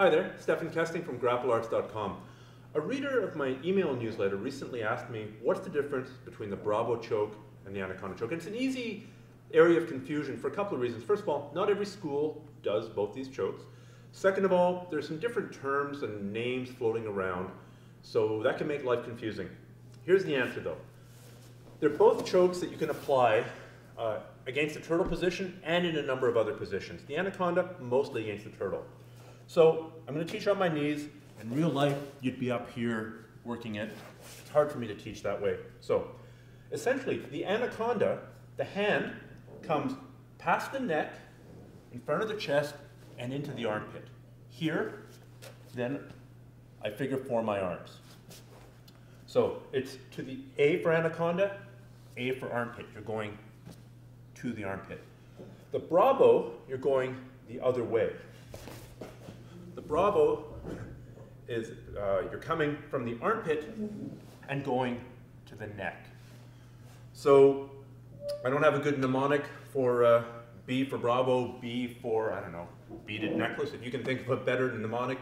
Hi there, Stephan Kesting from grapplearts.com. A reader of my email newsletter recently asked me what's the difference between the Brabo choke and the Anaconda choke. And it's an easy area of confusion for a couple of reasons. First of all, not every school does both these chokes. Second of all, there's some different terms and names floating around, so that can make life confusing. Here's the answer though. They're both chokes that you can apply uh, against the turtle position and in a number of other positions. The Anaconda, mostly against the turtle. So I'm going to teach on my knees. In real life, you'd be up here working it. It's hard for me to teach that way. So essentially, the anaconda, the hand comes past the neck, in front of the chest, and into the armpit. Here, then I figure four my arms. So it's to the A for anaconda, A for armpit. You're going to the armpit. The brabo, you're going the other way. Brabo is uh, you're coming from the armpit and going to the neck. So I don't have a good mnemonic for uh, B for Brabo, B for, I don't know, beaded necklace. If you can think of a better mnemonic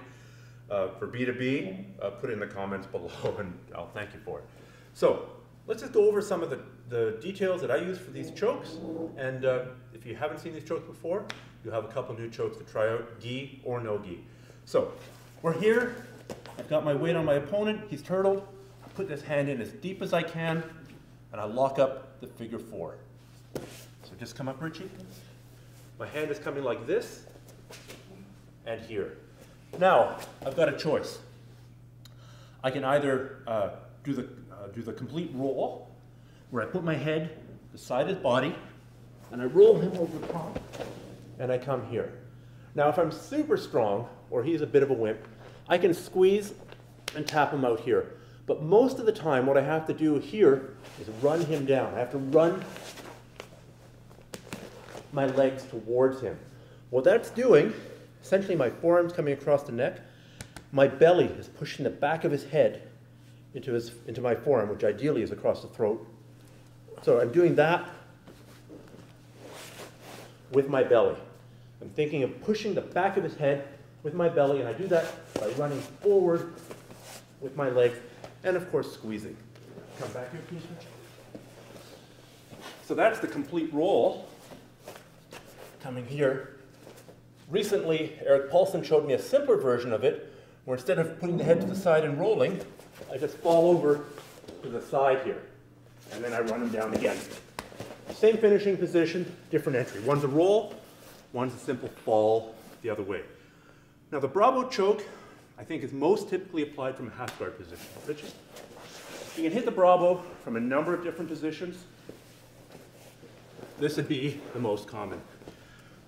uh, for B to B, uh, put it in the comments below and I'll thank you for it. So let's just go over some of the, the details that I use for these chokes. And uh, if you haven't seen these chokes before, you'll have a couple new chokes to try out, gi or no gi. So we're here. I've got my weight on my opponent. He's turtled. I put this hand in as deep as I can, and I lock up the figure four. So just come up, Richie. My hand is coming like this, and here. Now, I've got a choice. I can either uh, do, the, uh, do the complete roll, where I put my head beside his body, and I roll him over the top, and I come here. Now, if I'm super strong, or he's a bit of a wimp, I can squeeze and tap him out here. But most of the time, what I have to do here is run him down. I have to run my legs towards him. What that's doing, essentially my forearm's coming across the neck, my belly is pushing the back of his head into, his, into my forearm, which ideally is across the throat. So I'm doing that with my belly. I'm thinking of pushing the back of his head with my belly, and I do that by running forward with my legs, and of course squeezing. Come back here, please. So that's the complete roll. Coming here. Recently, Erik Paulson showed me a simpler version of it, where instead of putting the head to the side and rolling, I just fall over to the side here, and then I run him down again. Same finishing position, different entry. One's a roll, one's a simple fall the other way. Now the Brabo choke, I think, is most typically applied from a half guard position. Richard? You can hit the Brabo from a number of different positions. This would be the most common.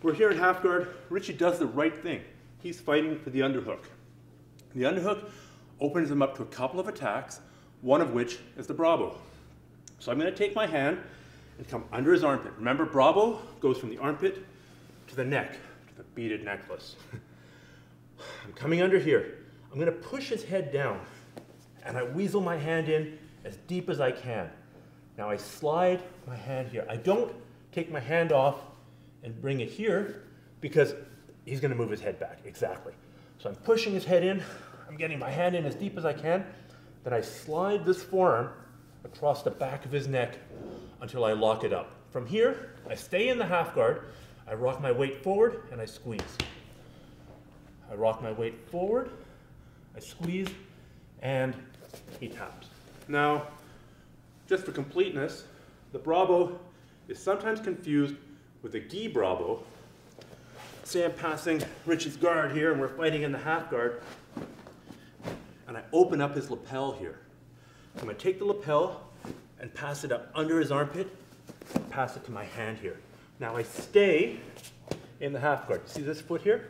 We're here in half guard. Richie does the right thing. He's fighting for the underhook. The underhook opens him up to a couple of attacks, one of which is the Brabo. So I'm going to take my hand and come under his armpit. Remember, Brabo goes from the armpit to the neck, to the beaded necklace. I'm coming under here. I'm going to push his head down, and I weasel my hand in as deep as I can. Now I slide my hand here. I don't take my hand off and bring it here because he's going to move his head back, exactly. So I'm pushing his head in. I'm getting my hand in as deep as I can. Then I slide this forearm across the back of his neck until I lock it up. From here, I stay in the half guard. I rock my weight forward and I squeeze. I rock my weight forward, I squeeze, and he taps. Now, just for completeness, the Brabo is sometimes confused with the gi Brabo. Say I'm passing Richie's guard here and we're fighting in the half guard, and I open up his lapel here. I'm gonna take the lapel and pass it up under his armpit, pass it to my hand here. Now I stay in the half guard. See this foot here?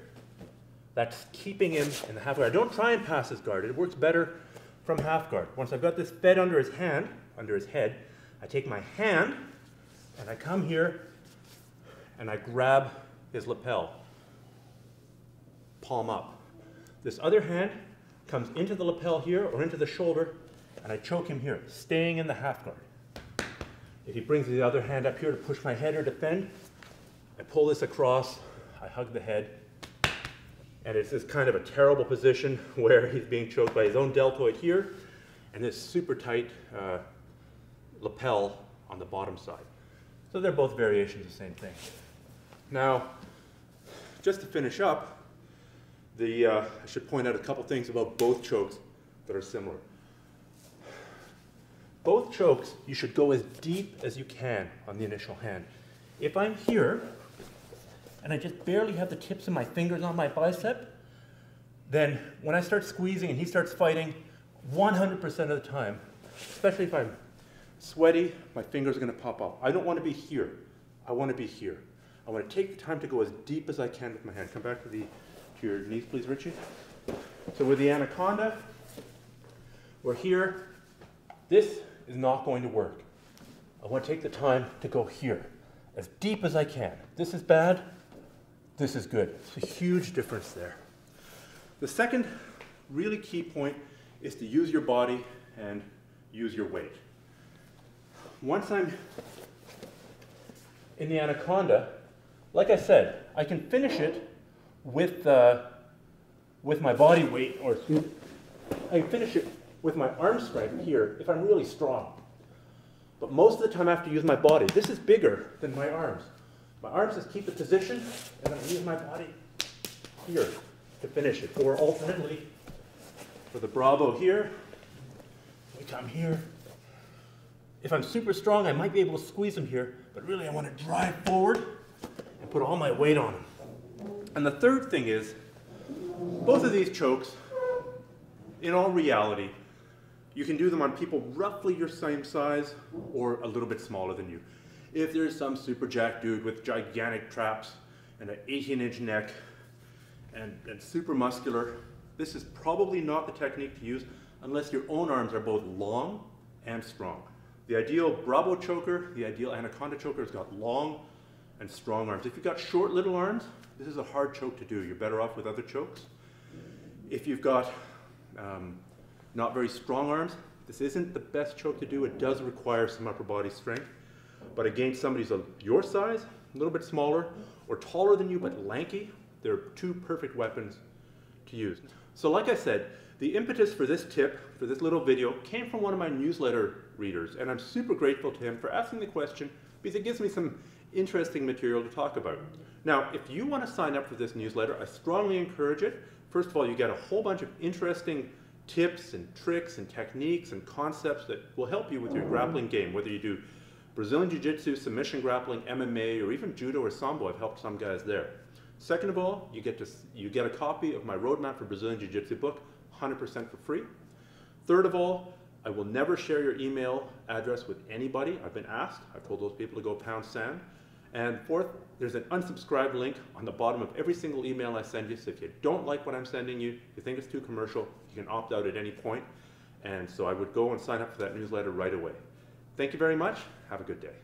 That's keeping him in the half guard. I don't try and pass his guard. It works better from half guard. Once I've got this fed under his hand, under his head, I take my hand and I come here and I grab his lapel, palm up. This other hand comes into the lapel here or into the shoulder and I choke him here, staying in the half guard. If he brings the other hand up here to push my head or defend, I pull this across, I hug the head, And it's this kind of a terrible position where he's being choked by his own deltoid here and this super tight uh, lapel on the bottom side. So they're both variations of the same thing. Now, just to finish up, the, uh, I should point out a couple things about both chokes that are similar. Both chokes, you should go as deep as you can on the initial hand. If I'm here, and I just barely have the tips of my fingers on my bicep, then when I start squeezing and he starts fighting, 100% of the time, especially if I'm sweaty, my fingers are going to pop off. I don't want to be here. I want to be here. I want to take the time to go as deep as I can with my hand. Come back to, the, to your knees, please, Richie. So with the anaconda, we're here. This is not going to work. I want to take the time to go here, as deep as I can. This is bad. This is good. It's a huge difference there. The second really key point is to use your body and use your weight. Once I'm in the anaconda, like I said, I can finish it with, uh, with my body weight, or I can finish it with my arm strength here if I'm really strong. But most of the time I have to use my body. This is bigger than my arms. My arms just keep the position, and then I use my body here to finish it. Or alternately, for the Brabo here, we come here. If I'm super strong, I might be able to squeeze them here, but really I want to drive forward and put all my weight on them. And the third thing is, both of these chokes, in all reality, you can do them on people roughly your same size or a little bit smaller than you. If there's some super jack dude with gigantic traps and an 18 inch neck and, and super muscular, this is probably not the technique to use unless your own arms are both long and strong. The ideal Brabo choker, the ideal Anaconda choker has got long and strong arms. If you've got short little arms, this is a hard choke to do. You're better off with other chokes. If you've got um, not very strong arms, this isn't the best choke to do. It does require some upper body strength. But against somebody who's your size, a little bit smaller, or taller than you but lanky, they're two perfect weapons to use. So like I said, the impetus for this tip, for this little video, came from one of my newsletter readers, and I'm super grateful to him for asking the question because it gives me some interesting material to talk about. Now, if you want to sign up for this newsletter, I strongly encourage it. First of all, you get a whole bunch of interesting tips and tricks and techniques and concepts that will help you with your grappling game, whether you do Brazilian Jiu-Jitsu, submission grappling, MMA, or even Judo or Sambo. I've helped some guys there. Second of all, you get, to, you get a copy of my Roadmap for Brazilian Jiu-Jitsu book, 100% for free. Third of all, I will never share your email address with anybody. I've been asked. I've told those people to go pound sand. And fourth, there's an unsubscribe link on the bottom of every single email I send you. So if you don't like what I'm sending you, if you think it's too commercial, you can opt out at any point. And so I would go and sign up for that newsletter right away. Thank you very much. Have a good day.